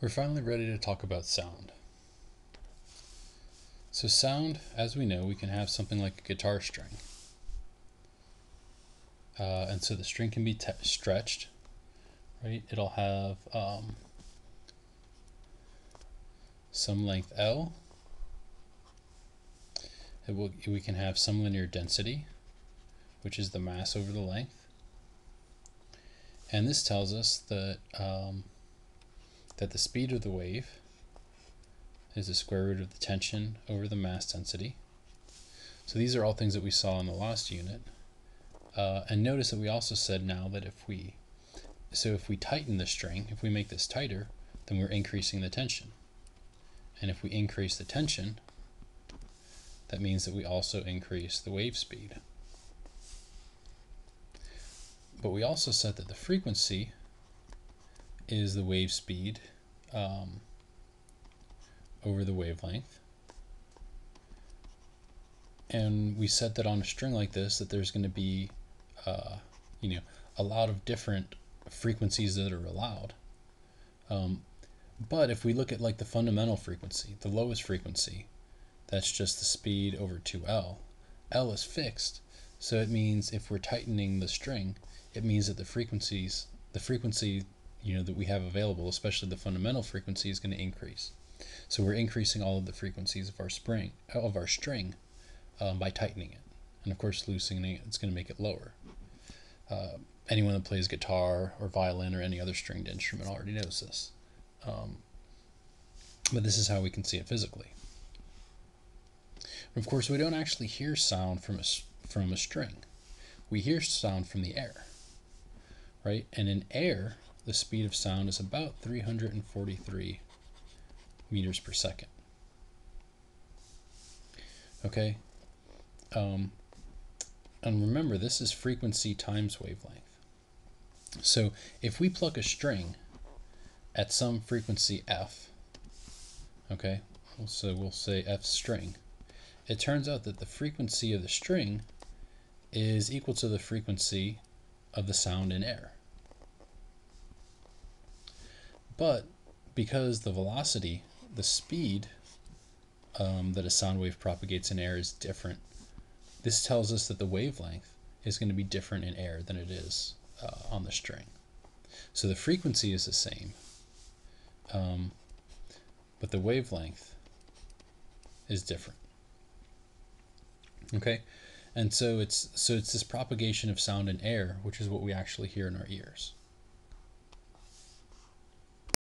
We're finally ready to talk about sound. So sound, as we know, we can have something like a guitar string. Uh, and so the string can be stretched, right? It'll have um, some length L. It will, we can have some linear density, which is the mass over the length. And this tells us that um, that the speed of the wave is the square root of the tension over the mass density. So these are all things that we saw in the last unit. Uh, and notice that we also said now that if we, so if we tighten the string, if we make this tighter, then we're increasing the tension. And if we increase the tension, that means that we also increase the wave speed. But we also said that the frequency is the wave speed um, over the wavelength. And we said that on a string like this that there's going to be, uh, you know, a lot of different frequencies that are allowed. Um, but if we look at like the fundamental frequency, the lowest frequency, that's just the speed over 2L. L is fixed, so it means if we're tightening the string, it means that the frequencies, the frequency you know that we have available, especially the fundamental frequency, is going to increase. So we're increasing all of the frequencies of our spring of our string um, by tightening it, and of course loosening it, it's going to make it lower. Uh, anyone that plays guitar or violin or any other stringed instrument already knows this. Um, but this is how we can see it physically. Of course, we don't actually hear sound from a, from a string. We hear sound from the air, right? And in air, the speed of sound is about 343 meters per second. Okay, um, and remember this is frequency times wavelength. So if we pluck a string at some frequency f, okay, so we'll say f string, it turns out that the frequency of the string is equal to the frequency of the sound in air. But because the velocity, the speed um, that a sound wave propagates in air is different, this tells us that the wavelength is going to be different in air than it is uh, on the string. So the frequency is the same, um, but the wavelength is different. Okay, and so it's so it's this propagation of sound in air, which is what we actually hear in our ears.